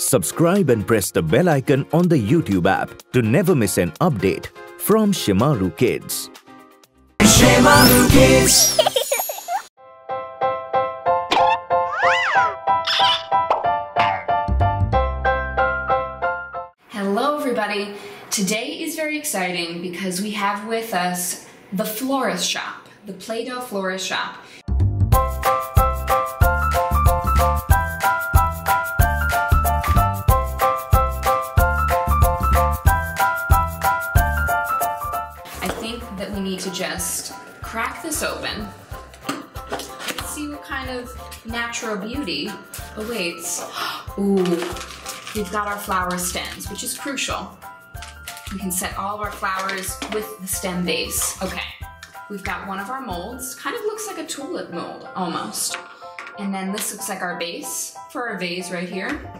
Subscribe and press the bell icon on the YouTube app to never miss an update from Shemaroo Kids. Shemaroo Kids. Hello, everybody. Today is very exciting because we have with us the Florist Shop, the Play Doh Florist Shop. To just crack this open, let's see what kind of natural beauty awaits. Ooh, we've got our flower stems, which is crucial. We can set all of our flowers with the stem base. Okay, we've got one of our molds. Kind of looks like a tulip mold, almost. And then this looks like our base for our vase right here.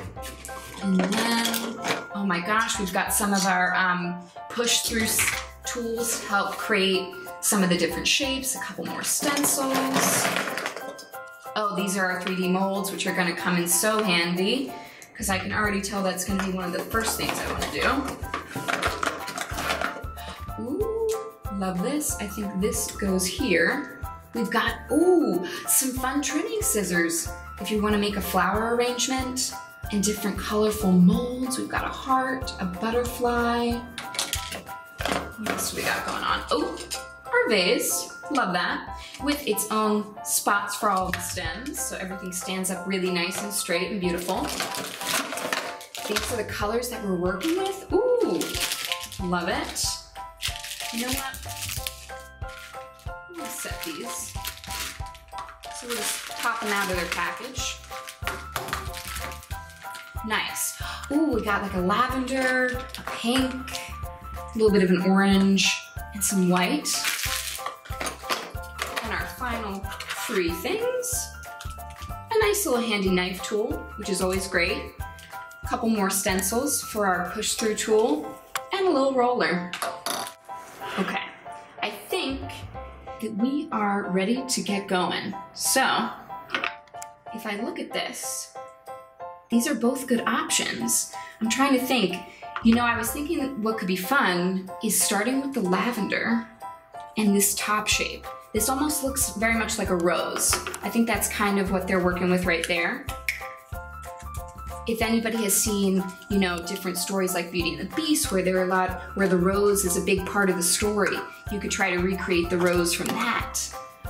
And then, oh my gosh, we've got some of our um, push through tools to help create some of the different shapes, a couple more stencils. Oh, these are our 3D molds, which are gonna come in so handy because I can already tell that's gonna be one of the first things I wanna do. Ooh, love this. I think this goes here. We've got, ooh, some fun trimming scissors. If you wanna make a flower arrangement in different colorful molds, we've got a heart, a butterfly. What else we got going on? Oh, our vase, love that. With its own spots for all the stems, so everything stands up really nice and straight and beautiful. These are the colors that we're working with. Ooh, love it. You know what? I'm gonna set these. So we'll just pop them out of their package. Nice. Ooh, we got like a lavender, a pink, a little bit of an orange, and some white. And our final three things. A nice little handy knife tool, which is always great. A couple more stencils for our push through tool, and a little roller. Okay, I think that we are ready to get going. So, if I look at this, these are both good options. I'm trying to think, you know, I was thinking what could be fun is starting with the lavender and this top shape. This almost looks very much like a rose. I think that's kind of what they're working with right there. If anybody has seen, you know, different stories like Beauty and the Beast, where there are a lot, where the rose is a big part of the story, you could try to recreate the rose from that.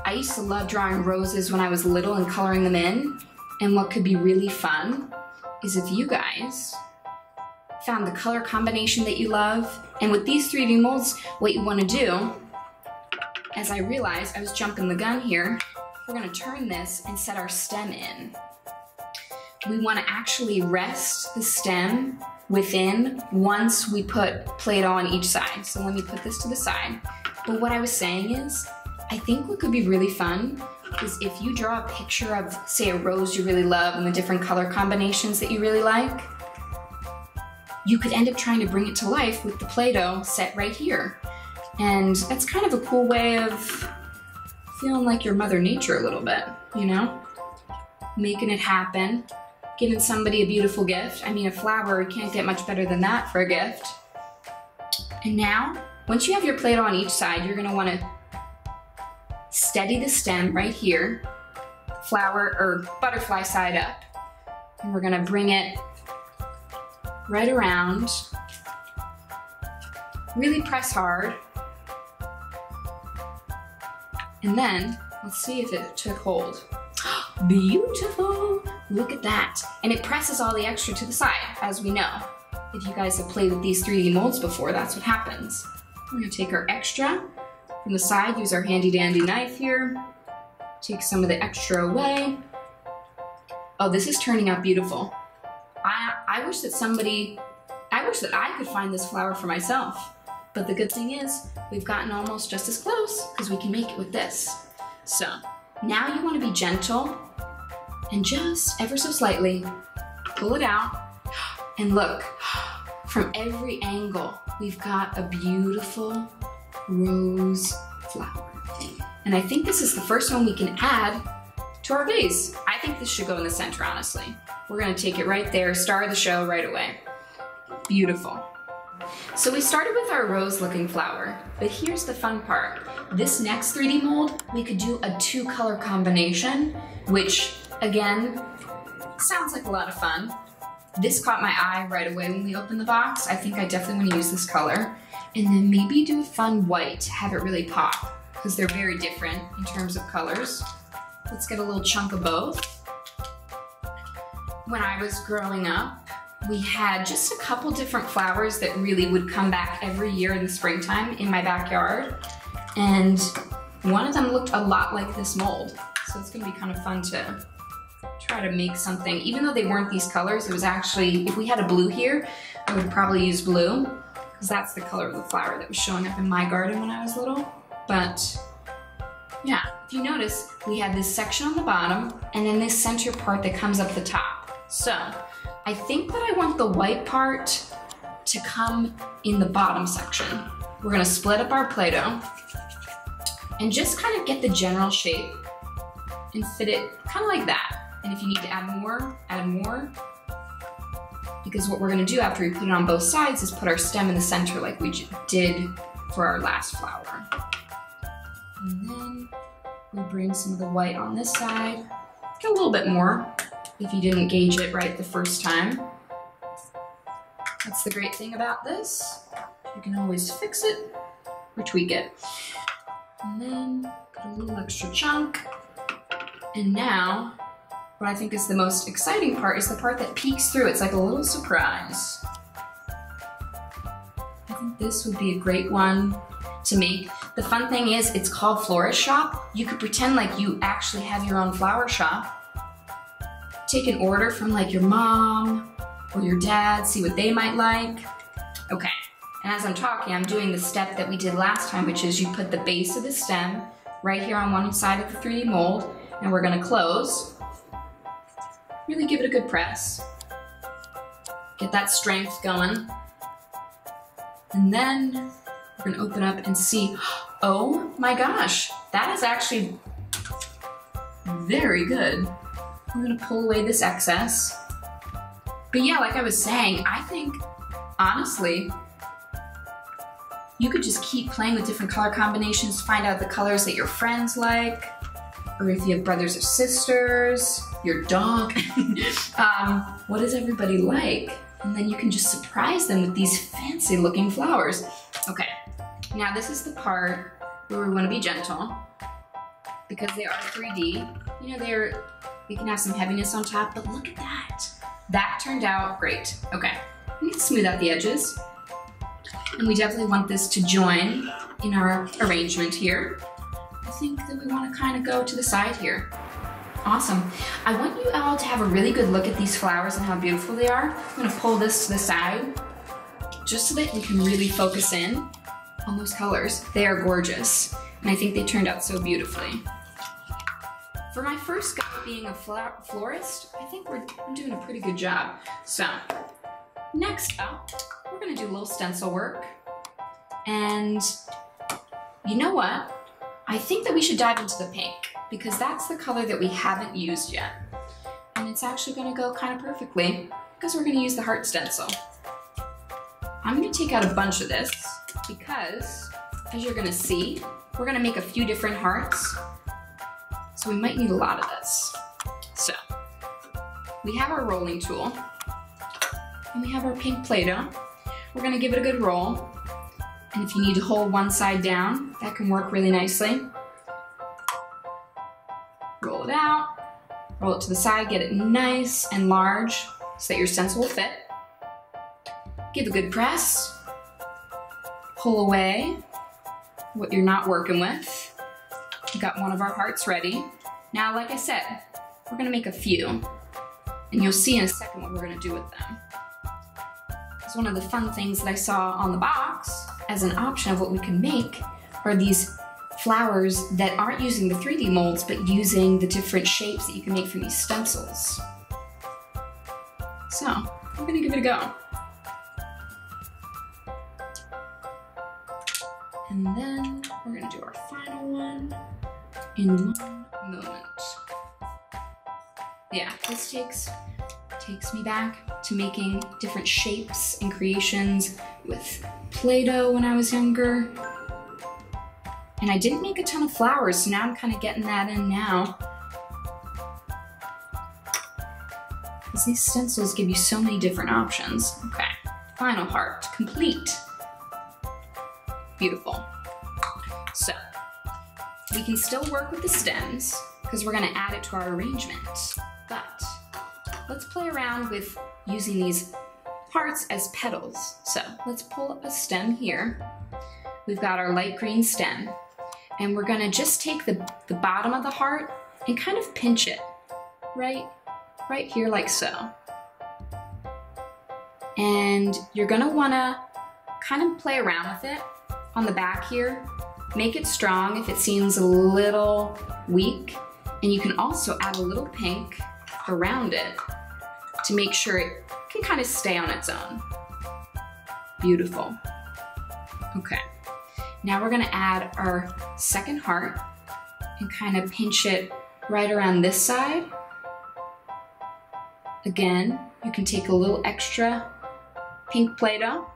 I used to love drawing roses when I was little and coloring them in, and what could be really fun is if you guys found the color combination that you love, and with these 3D molds, what you want to do, as I realized I was jumping the gun here, we're going to turn this and set our stem in. We want to actually rest the stem within once we put Play-Doh on each side. So let me put this to the side. But what I was saying is, I think what could be really fun is if you draw a picture of, say, a rose you really love and the different color combinations that you really like, you could end up trying to bring it to life with the Play-Doh set right here. And that's kind of a cool way of feeling like your Mother Nature a little bit, you know? Making it happen, giving somebody a beautiful gift. I mean, a flower, can't get much better than that for a gift. And now, once you have your Play-Doh on each side, you're gonna wanna steady the stem right here, flower or butterfly side up. And we're gonna bring it right around. Really press hard. And then, let's see if it took hold. Beautiful! Look at that. And it presses all the extra to the side, as we know. If you guys have played with these 3D molds before, that's what happens. We're gonna take our extra from the side, use our handy dandy knife here. Take some of the extra away. Oh, this is turning out beautiful. I, I wish that somebody, I wish that I could find this flower for myself. But the good thing is, we've gotten almost just as close because we can make it with this. So, now you want to be gentle and just ever so slightly pull it out and look, from every angle, we've got a beautiful rose flower. And I think this is the first one we can add to our vase. I think this should go in the center, honestly. We're gonna take it right there, star of the show right away. Beautiful. So we started with our rose looking flower, but here's the fun part. This next 3D mold, we could do a two color combination, which again, sounds like a lot of fun. This caught my eye right away when we opened the box. I think I definitely want to use this color. And then maybe do a fun white to have it really pop because they're very different in terms of colors. Let's get a little chunk of both. When I was growing up, we had just a couple different flowers that really would come back every year in the springtime in my backyard. And one of them looked a lot like this mold. So it's gonna be kind of fun to try to make something, even though they weren't these colors, it was actually, if we had a blue here, I would probably use blue, because that's the color of the flower that was showing up in my garden when I was little. But yeah, if you notice, we have this section on the bottom, and then this center part that comes up the top. So, I think that I want the white part to come in the bottom section. We're gonna split up our Play-Doh and just kind of get the general shape and fit it kind of like that. And if you need to add more, add more. Because what we're gonna do after we put it on both sides is put our stem in the center like we did for our last flower. And then we bring some of the white on this side. A little bit more if you didn't gauge it right the first time. That's the great thing about this. You can always fix it or tweak it. And then put a little extra chunk. And now, what I think is the most exciting part is the part that peeks through. It's like a little surprise. I think this would be a great one to make. The fun thing is, it's called Florist Shop. You could pretend like you actually have your own flower shop. Take an order from like your mom or your dad, see what they might like. Okay, and as I'm talking, I'm doing the step that we did last time, which is you put the base of the stem right here on one side of the 3D mold, and we're gonna close. Really give it a good press. Get that strength going. And then we're gonna open up and see, oh my gosh, that is actually very good. I'm gonna pull away this excess. But yeah, like I was saying, I think, honestly, you could just keep playing with different color combinations, find out the colors that your friends like, or if you have brothers or sisters, your dog. um, what does everybody like? And then you can just surprise them with these fancy looking flowers. Okay, now this is the part where we want to be gentle because they are 3D. You know, they're, we can have some heaviness on top, but look at that. That turned out great. Okay, we need to smooth out the edges. And we definitely want this to join in our arrangement here. I think that we want to kind of go to the side here. Awesome. I want you all to have a really good look at these flowers and how beautiful they are. I'm gonna pull this to the side just so that we can really focus in on those colors. They are gorgeous, and I think they turned out so beautifully. For my first go being a florist, I think we're doing a pretty good job. So, next up, we're gonna do a little stencil work. And you know what? I think that we should dive into the pink because that's the color that we haven't used yet. And it's actually gonna go kind of perfectly because we're gonna use the heart stencil. I'm gonna take out a bunch of this because as you're gonna see, we're gonna make a few different hearts. So we might need a lot of this. So we have our rolling tool and we have our pink Play-Doh. We're gonna give it a good roll. And if you need to hold one side down, that can work really nicely. Roll it out, roll it to the side, get it nice and large so that your stencil will fit. Give a good press. Pull away what you're not working with. We got one of our hearts ready. Now, like I said, we're gonna make a few, and you'll see in a second what we're gonna do with them. It's one of the fun things that I saw on the box as an option of what we can make are these flowers that aren't using the 3D molds, but using the different shapes that you can make from these stencils. So, I'm gonna give it a go. And then we're gonna do our final one in one moment. yeah, this takes takes me back to making different shapes and creations with Play-Doh when I was younger. And I didn't make a ton of flowers, so now I'm kind of getting that in now. Because these stencils give you so many different options. Okay, final heart, complete. Beautiful. So, we can still work with the stems because we're gonna add it to our arrangement. But let's play around with using these parts as petals. So let's pull a stem here. We've got our light green stem and we're gonna just take the, the bottom of the heart and kind of pinch it right, right here like so. And you're gonna wanna kind of play around with it on the back here. Make it strong if it seems a little weak. And you can also add a little pink around it to make sure it can kind of stay on its own. Beautiful. Okay, now we're gonna add our second heart and kind of pinch it right around this side. Again, you can take a little extra pink Play-Doh,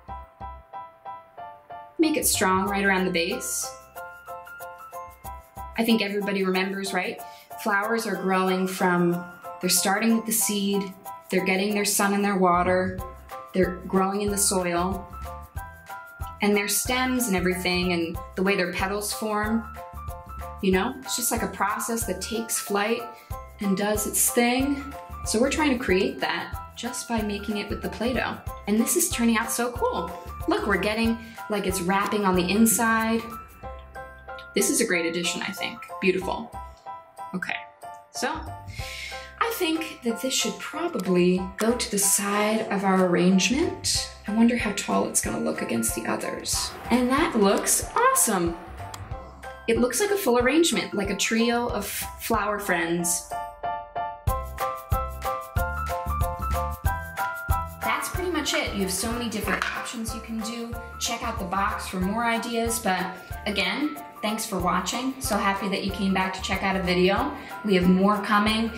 make it strong right around the base. I think everybody remembers, right? Flowers are growing from, they're starting with the seed, they're getting their sun and their water, they're growing in the soil, and their stems and everything and the way their petals form, you know, it's just like a process that takes flight and does its thing. So we're trying to create that just by making it with the Play-Doh. And this is turning out so cool. Look, we're getting like it's wrapping on the inside. This is a great addition, I think. Beautiful. Okay, so I think that this should probably go to the side of our arrangement. I wonder how tall it's gonna look against the others. And that looks awesome. It looks like a full arrangement, like a trio of flower friends. Much it. You have so many different options you can do. Check out the box for more ideas, but again, Thanks for watching. So happy that you came back to check out a video. We have more coming.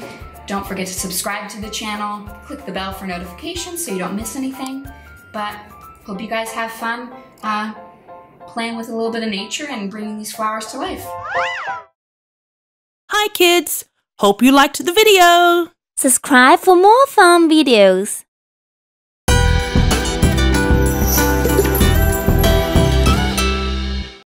Don't forget to subscribe to the channel, click the bell for notifications so you don't miss anything. But hope you guys have fun uh, playing with a little bit of nature and bringing these flowers to life. Hi kids! Hope you liked the video! Subscribe for more fun videos.